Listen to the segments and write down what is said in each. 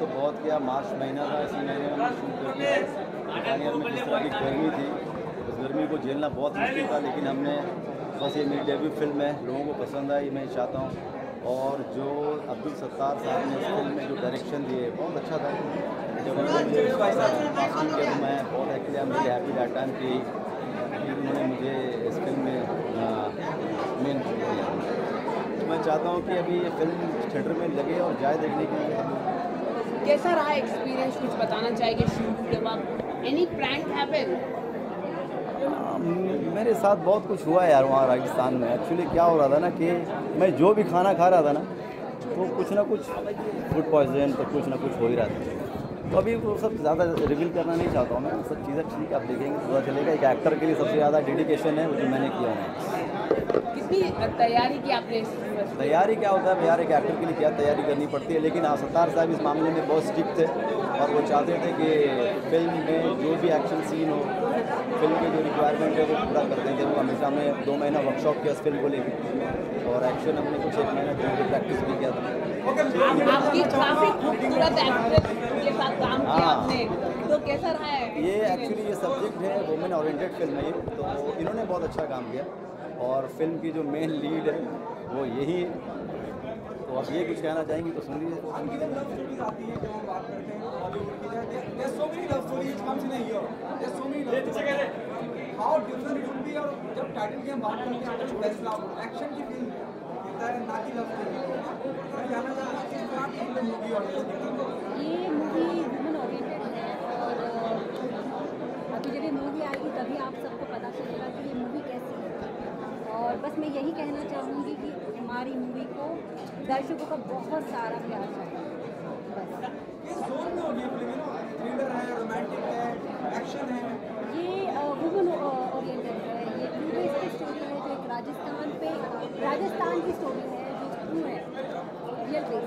तो बहुत किया। मार्च महीना था, इसी महीने में शूट में जिस तरह की गर्मी थी। उस गर्मी को झेलना बहुत मुश्किल था, लेकिन हमने बस ये मेरी डेब्यू फ़िल्म है, लोगों को पसंद आई, मैं चाहता हूँ। और जो अब्दुल सत्तार साहब ने इस फ़िल्म में जो डायरेक्शन दिए, बहुत अच्छा था। जब उन्होंने किया तो मैं, बहुत actually am happy that time कि। उन्होंने मुझे इस फ़िल्म में मेन तो मैं चाहता हूँ कि अभी ये फ़िल्म थिएटर में लगे और जाए देखने के लिए। कैसा रहा एक्सपीरियंस कुछ बताना चाहेंगे? शूट एनी प्रैंक हैपन मेरे साथ बहुत कुछ हुआ है यार वहाँ राजस्थान में। एक्चुअली क्या हो रहा था ना कि मैं जो भी खाना खा रहा था ना तो कुछ ना कुछ फ़ूड पॉइजन तो कुछ ना कुछ हो ही रहा था। तो अभी वो सब ज़्यादा रिवील करना नहीं चाहता हूँ मैं। सब चीज़ें ठीक है आप देखेंगे पता चलेगा। एक एक्टर के लिए सबसे ज़्यादा डेडिकेशन है वो जो मैंने किया है। कितनी तैयारी की आपने? तैयारी क्या होता है यार एक एक्टर के लिए क्या तैयारी करनी पड़ती है लेकिन हाँ सत्तार साहब इस मामले में बहुत स्ट्रिक्ट थे और वो चाहते थे कि फ़िल्म में जो भी एक्शन सीन हो फ़िल्म की जो रिक्वायरमेंट है वो पूरा कर देंगे वो हमेशा हमने दो महीना वर्कशॉप किया फ़िल्म को लेकर और एक्शन हमने कुछ एक महीना प्रैक्टिस भी किया था। साथ काम किया हाँ। आपने? तो कैसा रहा है? ये एक्चुअली ये सब्जेक्ट है वुमेन ओरिएंटेड फ़िल्म है ये। तो इन्होंने बहुत अच्छा काम किया। और फ़िल्म की जो मेन लीड है वो यही है। तो आप ये कुछ कहना चाहेंगी तो सुन लीजिए। है हैं? अ how different it would be और जब टाइटल की हम बात करते हैं फैसला एक्शन की फ़िल्म होता है ना कि लव मूवी और मूवी वुमेन ओरिएंटेड है और अभी जब ये मूवी आएगी तभी आप सबको पता चलेगा कि ये मूवी कैसी है और बस मैं यही कहना चाहूँगी कि हमारी मूवी को दर्शकों का बहुत सारा प्यार चाहिए ये वुमेन ओरिएंटेड है ये टू स्टोरी है जो एक राजस्थान पे, राजस्थान की स्टोरी है जो ट्रू है रियल बेस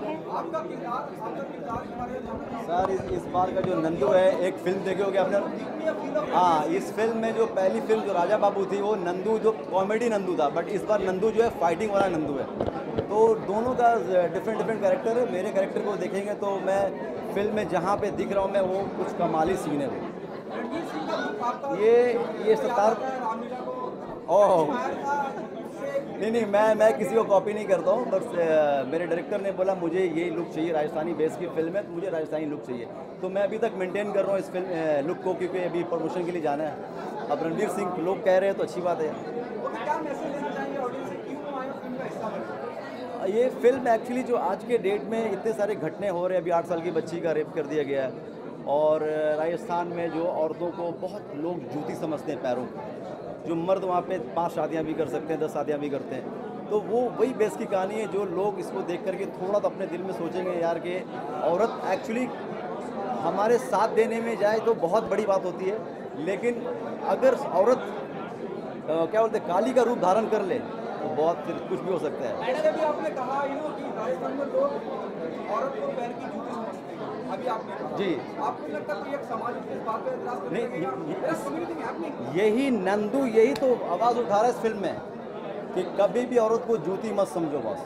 है? आपका किरदार आपका किरदार के बारे में जानना सर इस, इस बार का जो नंदू है एक फ़िल्म देखे होगे आपने? हाँ इस फ़िल्म में जो पहली फ़िल्म जो राजा बाबू थी वो नंदू जो कॉमेडी नंदू था बट इस बार नंदू जो है फाइटिंग वाला नंदू है। तो दोनों का डिफरेंट डिफरेंट कैरेक्टर है। मेरे कैरेक्टर को देखेंगे तो मैं फ़िल्म में जहाँ पे दिख रहा हूँ मैं वो कुछ कमाली सीन है। ये ये सत्तार ओह। नहीं नहीं, मैं मैं किसी को कॉपी नहीं करता हूँ, बस मेरे डायरेक्टर ने बोला, मुझे ये लुक चाहिए राजस्थानी बेस की फ़िल्म है तो मुझे राजस्थानी लुक चाहिए। तो मैं अभी तक मेंटेन कर रहा हूँ इस फ़िल्म लुक को, क्योंकि अभी प्रमोशन के लिए जाना है। अब रणवीर सिंह लोग कह रहे हैं तो अच्छी बात है। ये फ़िल्म एक्चुअली जो आज के डेट में इतने सारे घटने हो रहे हैं, अभी आठ साल की बच्ची का रेप कर दिया गया है। और राजस्थान में जो औरतों को बहुत लोग जूती समझते हैं पैरों को। जो मर्द वहाँ पे पाँच शादियाँ भी कर सकते हैं दस शादियाँ भी करते हैं। तो वो वही बेस की कहानी है जो लोग इसको देख करके थोड़ा तो अपने दिल में सोचेंगे यार कि औरत एक्चुअली हमारे साथ देने में जाए तो बहुत बड़ी बात होती है। लेकिन अगर औरत अ, क्या बोलते काली का रूप धारण कर ले तो बहुत फिर कुछ भी हो सकता है। ऐसे भी आपने कहा यू कि राजस्थान में लोग औरत को पैर की जूती अभी आपने जी। आपको लगता समाज इस बात पे नहीं. यही नंदू यही तो आवाज़ उठा रहा है इस फ़िल्म में कि कभी भी औरत को जूती मत समझो बस।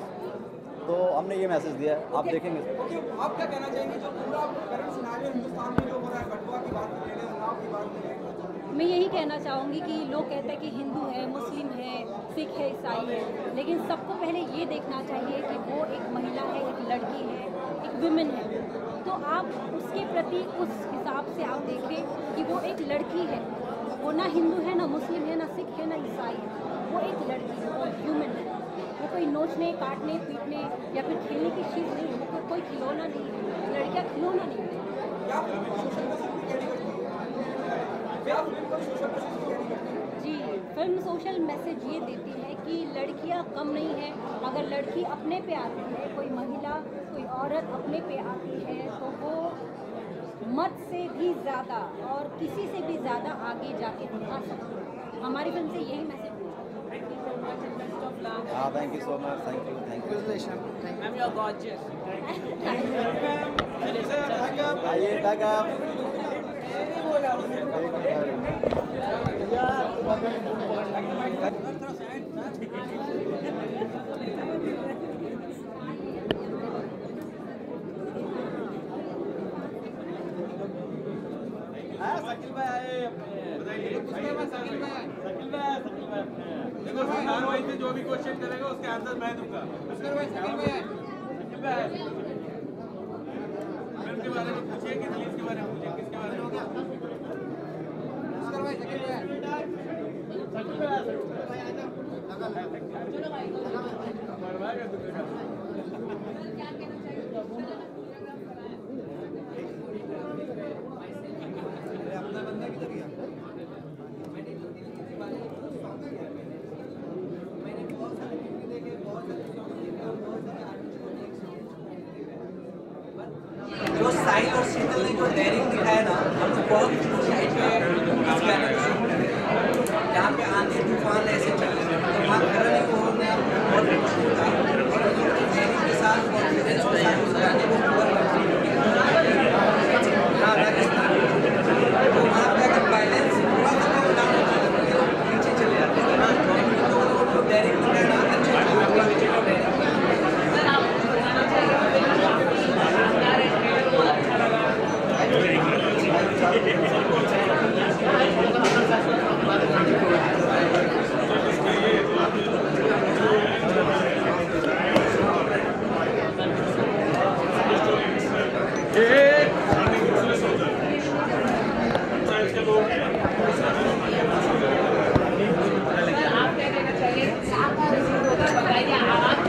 तो हमने ये मैसेज दिया है। आप देखेंगे। आप क्या कहना चाहेंगे? जो पूरा करंट सिनेरियो हिंदुस्तान में जो हो रहा है बटुआ की बात ले लें उन्नाव की बात ले लें मैं यही कहना चाहूँगी कि लोग कहते हैं कि हिंदू है मुस्लिम है सिख है ईसाई है लेकिन सबको पहले ये देखना चाहिए कि वो एक महिला है एक लड़की है एक वुमेन है। तो आप उसके प्रति उस हिसाब से आप देखें कि वो एक लड़की है। वो ना हिंदू है, ना मुस्लिम है, ना सिख है, ना ईसाई है। वो एक लड़की है, वो ह्यूमन है। वो कोई नोचने, काटने, पीटने या फिर खेलने की चीज़ नहीं है। वो कोई खिलौना नहीं है। लड़कियाँ खिलौना नहीं है। जी, फ़िल्म सोशल मैसेज ये देती है कि लड़कियाँ कम नहीं है अगर लड़की अपने पे आती है, कोई औरत अपने पे आती है तो वो मर्द से भी ज़्यादा और किसी से भी ज़्यादा आगे जाके दिखा सकती है। हमारी फ़िल्म से यही मैसेज हाँ thank you so much thank you thank you Ma'am, you're gorgeous. आइए टाका देखो सरदार भाई से जो भी क्वेश्चन करेगा उसके आंसर मैं दूँगा। फ़िल्म के बारे में पूछिए कि रिलीज़ के बारे में पूछिए किसके बारे में जो साहिल और शीतल ने जो डेयरिंग दिखाया ना हम लोग बहुत साइड पे इस गाने को शूट कर रहे हैं जहाँ पे आंधी तूफ़ान ऐसे चल रहे हैं तो वहाँ करण को ने बहुत मुश्किल था और डेयरिंग के साथ कॉन्फिडेंस के साथ उस गाने को कवर हाँ राजस्थान तो वहाँ पे अगर बैलेंस थोड़ा सा कम डाउन होता तो ये लोग पीछे चले जाते थे ना तो वो जो डेयरिंग दिखाया ना अच्छे अच्छे डेयरिंग आप क्या कहना चाहिए बताइए आवाज़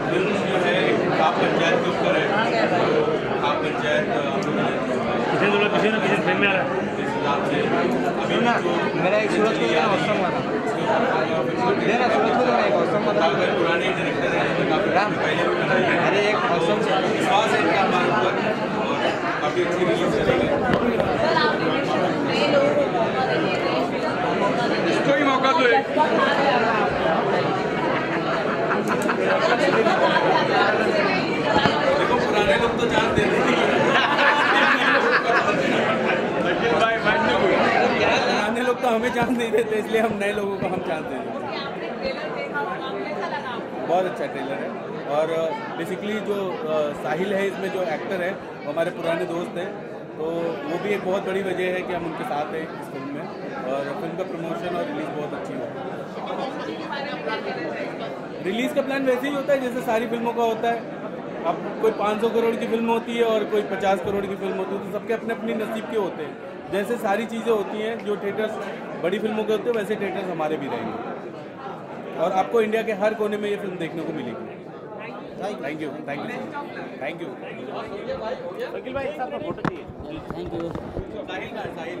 आप पंचायत के ऊपर है आप पंचायत पीछे थोड़ा पीछे ना पीछे फ्रेम में आ रहा है इस हिसाब से अभी ना मेरा एक सूरज को देना औसम वाला देना सूरज को देना एक औसम वाला काफ़ी पुराने डायरेक्टर हैं काफ़ी राम पहले भी बनाए हैं अरे एक औसम विश्वास है इनका हमारे ऊपर और काफ़ी अच्छी रिलीज़ चलेगी सर आप नए लोगों को मौका देंगे नए फ़िल्म को मौका देंगे इसको ही मौका दो एक देखो पुराने लोग तो जान देते हैं पुराने लोग तो हमें जान नहीं देते इसलिए हम नए लोगों को हम जान देते हैं आपने ट्रेलर देखा होगा कैसा लगा आपको बहुत अच्छा ट्रेलर है और बेसिकली जो अ, साहिल है इसमें जो एक्टर है, वो हमारे पुराने दोस्त हैं। तो वो भी एक बहुत बड़ी वजह है कि हम उनके साथ हैं इस फ़िल्म में। और फ़िल्म का प्रमोशन और रिलीज़ बहुत अच्छी हुआ रिलीज़ का प्लान वैसे ही होता है, जैसे सारी फ़िल्मों का होता है। अब कोई 500 करोड़ की फ़िल्म होती है और कोई 50 करोड़ की फ़िल्म होती है तो सबके अपने अपने नसीब के होते हैं। जैसे सारी चीज़ें होती हैं, जो थिएटर्स बड़ी फ़िल्मों के होते हैं, वैसे थिएटर्स हमारे भी रहेंगे। और आपको इंडिया के हर कोने में ये फ़िल्म देखने को मिलेगी। Thank you thank you thank you वकील भाई साहब का फ़ोटो चाहिए थैंक यू साहिल का साहिल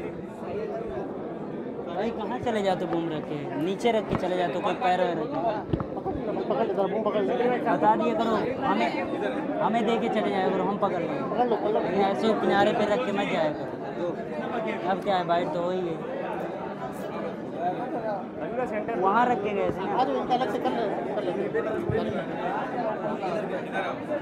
भाई कहाँ चले जाते घूम रखे नीचे रख के चले जाते कोई पैर वैर रख के। पकड़ ले मुँह पकड़ ले बता दिए करो हमें हमें दे के चले जाए करो हम पकड़ लेंगे। ऐसे ही किनारे पे रख के मत जाया करो। अब क्या है बाइट तो वही है। वहाँ रख के गए थे। हाँ।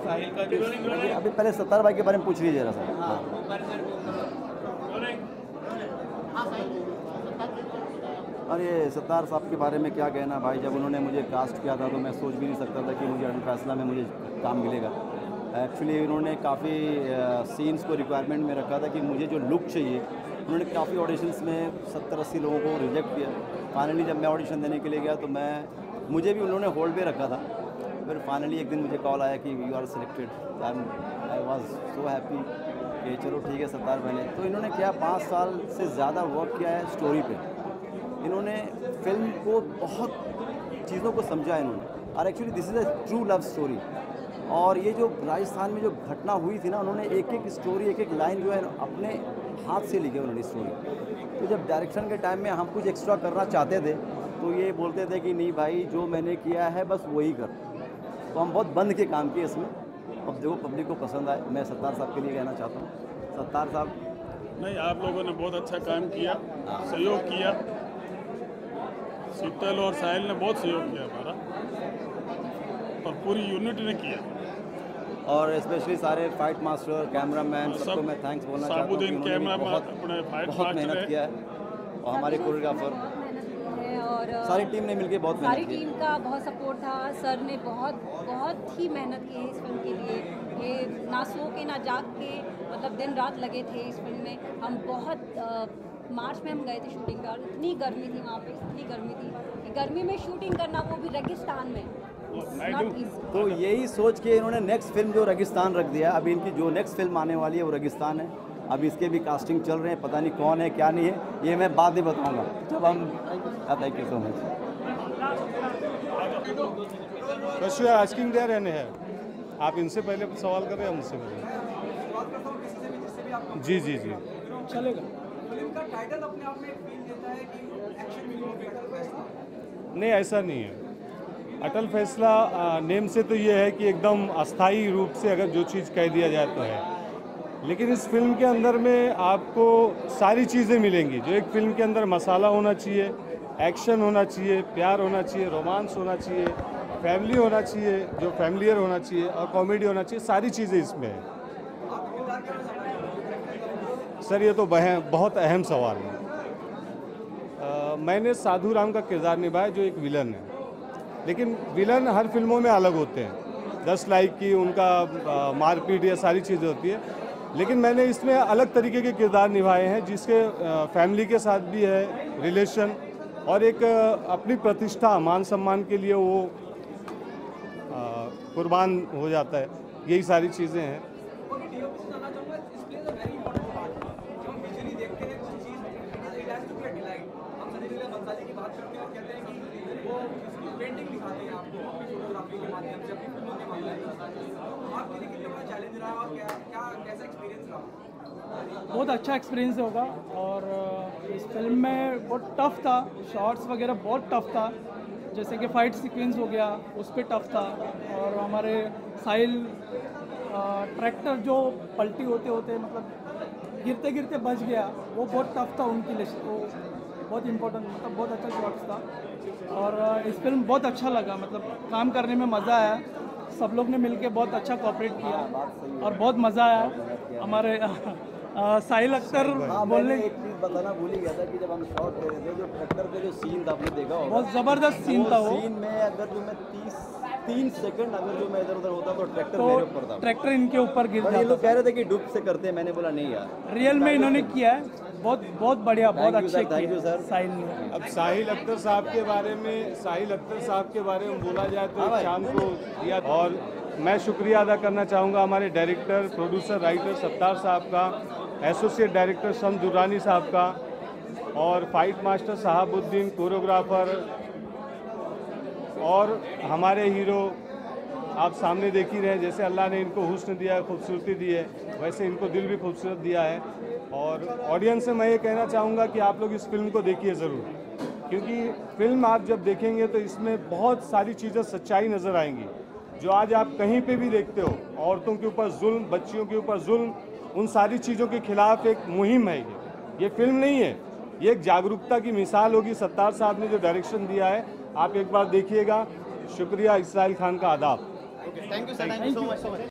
साहिल अभी पहले सत्तार भाई के बारे में पूछ लीजिए जरा सा हाँ। अरे सत्तार साहब के बारे में क्या कहना भाई? जब उन्होंने मुझे कास्ट किया था तो मैं सोच भी नहीं सकता था कि मुझे फैसला में मुझे काम मिलेगा। एक्चुअली उन्होंने काफ़ी सीन्स को रिक्वायरमेंट में रखा था कि मुझे जो लुक चाहिए, उन्होंने काफ़ी ऑडिशंस में सत्तर अस्सी लोगों को रिजेक्ट किया। फाइनली जब मैं ऑडिशन देने के लिए गया तो मैं, मुझे भी उन्होंने होल्ड पे रखा था। फिर फाइनली एक दिन मुझे कॉल आया कि you are selected I was so happy कि चलो ठीक है सत्तार मैंने तो इन्होंने क्या पाँच साल से ज़्यादा वर्क किया है स्टोरी पे? इन्होंने फ़िल्म को बहुत चीज़ों को समझा इन्होंने। और actually this is a true love story और ये जो राजस्थान में जो घटना हुई थी ना, उन्होंने एक एक स्टोरी एक एक लाइन जो है अपने हाथ से लिखे उन्होंने स्टोरी तो जब डायरेक्शन के टाइम में हम कुछ एक्स्ट्रा करना चाहते थे तो ये बोलते थे कि नहीं भाई, जो मैंने किया है, बस वही कर। तो हम बहुत बंद के काम किए इसमें। अब देखो पब्लिक को पसंद आए। मैं सत्तार साहब के लिए कहना चाहता हूँ। सत्तार साहब। नहीं, आप लोगों ने बहुत अच्छा काम किया। सहयोग किया। शीतल और साहिल ने बहुत सहयोग किया हमारा। और पूरी यूनिट ने किया। और स्पेशली सारे फाइट मास्टर कैमरामैन सब सबको मैं थैंक्स बोलना चाहता हूँ कैमरा बहुत अपने फाइट बहुत मेहनत किया है। और हमारे कोरियोग्राफर है और सारी टीम ने मिलकर बहुत सारी टीम का बहुत सपोर्ट था। सर ने बहुत बहुत ही मेहनत की है इस फ़िल्म के लिए। ये ना सो के ना जाग के मतलब दिन रात लगे थे इस फ़िल्म में। हम बहुत मार्च में हम गए थे शूटिंग कर इतनी गर्मी थी वहाँ पे इतनी गर्मी थी। कि गर्मी में शूटिंग करना वो भी रेगिस्तान में। तो यही सोच के इन्होंने नेक्स्ट फ़िल्म जो रेगिस्तान रख दिया अभी इनकी जो नेक्स्ट फ़िल्म आने वाली है वो रेगिस्तान है। अभी इसके भी कास्टिंग चल रहे हैं पता नहीं कौन है क्या नहीं है ये मैं बाद में बताऊँगा। जब हम थैंक यू सो मच बस you are asking there an है? आप इनसे पहले सवाल कर रहे हैं मुझसे पहले? शुरुआत करता हूँ किसी से भी जिससे भी आप जी जी जी। का टाइटल अपने आप में फील देता है कि एक्शन गया फैसला नहीं, ऐसा नहीं है। अटल फैसला नेम से तो ये है कि एकदम अस्थाई रूप से अगर जो चीज़ कह दिया जाए तो है। लेकिन इस फ़िल्म के अंदर में आपको सारी चीज़ें मिलेंगी। जो एक फ़िल्म के अंदर मसाला होना चाहिए एक्शन होना चाहिए, प्यार होना चाहिए रोमांस होना चाहिए फैमिली होना चाहिए, जो फैमिलियर होना चाहिए और कॉमेडी होना चाहिए, सारी चीज़ें इसमें है। सर, ये तो बह- बहुत अहम सवाल है। मैंने साधु राम का किरदार निभाया, जो एक विलन है। लेकिन विलन हर फ़िल्मों में अलग होते हैं। दस लाइक की, उनका मारपीट, या सारी चीज़ें होती है। लेकिन मैंने इसमें अलग तरीके के किरदार निभाए हैं, जिसके फैमिली के साथ भी है, रिलेशन, और एक अपनी प्रतिष्ठा, मान सम्मान के लिए वो कुर्बान हो जाता है। यही सारी चीज़ें हैं ओके डीओपी से जानना चाहूँगा इस plays a very important part जब हम विजुअली देखते हैं कोई चीज़ it has to be a delight हम सनी लीला बंसाली की बात करते हैं और कहते हैं कि वो पेंटिंग दिखाते हैं आपको अपनी फोटोग्राफी के माध्यम से अपनी फ़िल्मों के माध्यम से तो आपके लिए कितना बड़ा चैलेंज रहा और क्या क्या कैसा एक्सपीरियंस रहा बहुत अच्छा एक्सपीरियंस होगा और इस फ़िल्म में बहुत टफ था। शॉट्स वगैरह बहुत टफ था। जैसे कि फाइट सीक्वेंस हो गया, उस पर टफ था। और हमारे साहिल ट्रैक्टर जो पलटी होते होते मतलब गिरते गिरते बच गया, वो बहुत टफ था उनके लिए। तो बहुत इम्पोर्टेंट मतलब बहुत अच्छा शॉट्स था। और इस फ़िल्म बहुत अच्छा लगा। मतलब काम करने में मज़ा आया। सब लोग ने मिलके बहुत अच्छा कॉपरेट किया और बहुत मज़ा आया। हमारे साहिल अख्तर हाँ बोलने एक चीज़ बताना भूल ही गया था कि जब हम शॉट ले रहे थे जो ट्रैक्टर का जो सीन था आपने देखा बहुत ज़बरदस्त सीन था वो। सीन में अगर जो मैं तीस तीन सेकंड अगर जो मैं इधर उधर होता तो ट्रैक्टर तो मेरे ऊपर था। ट्रैक्टर इनके ऊपर गिर पर ये लोग कह रहे थे कि डुब से करते हैं मैंने बोला नहीं यार। रियल में इन्होंने किया है। बहुत बहुत बढ़िया बहुत अच्छे you, किए sir. साहिल ने। अब साहिल अख्तर साहब के बारे में साहिल अख्तर साहब के बारे में बोला जाए तो शाम को दिया और मैं शुक्रिया अदा करना चाहूँगा हमारे डायरेक्टर प्रोड्यूसर राइटर सत्तार साहब का एसोसिएट डायरेक्टर शम दुर्रानी साहब का और फाइट मास्टर साहबुद्दीन कोरियोग्राफर और हमारे हीरो आप सामने देख ही रहे हैं जैसे अल्लाह ने इनको हुस्न दिया है खूबसूरती दी है, वैसे इनको दिल भी खूबसूरत दिया है। और ऑडियंस से मैं ये कहना चाहूँगा कि आप लोग इस फ़िल्म को देखिए ज़रूर, क्योंकि फ़िल्म आप जब देखेंगे तो इसमें बहुत सारी चीज़ें सच्चाई नज़र आएँगी, जो आज आप कहीं पे भी देखते हो, औरतों के ऊपर जुल्म, बच्चियों के ऊपर जुल्म, उन सारी चीज़ों के खिलाफ एक मुहिम है ये। ये फ़िल्म नहीं है, ये एक जागरूकता की मिसाल होगी। सत्तार साहब ने जो डायरेक्शन दिया है आप एक बार देखिएगा। शुक्रिया इसराइल खान का आदाब। Thank you sir thank you so much